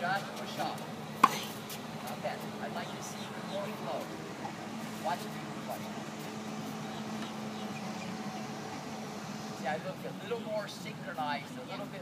Just push off. Not bad. I'd like to see you more flow. Watch me push. See, I look a little more synchronized, a little bit.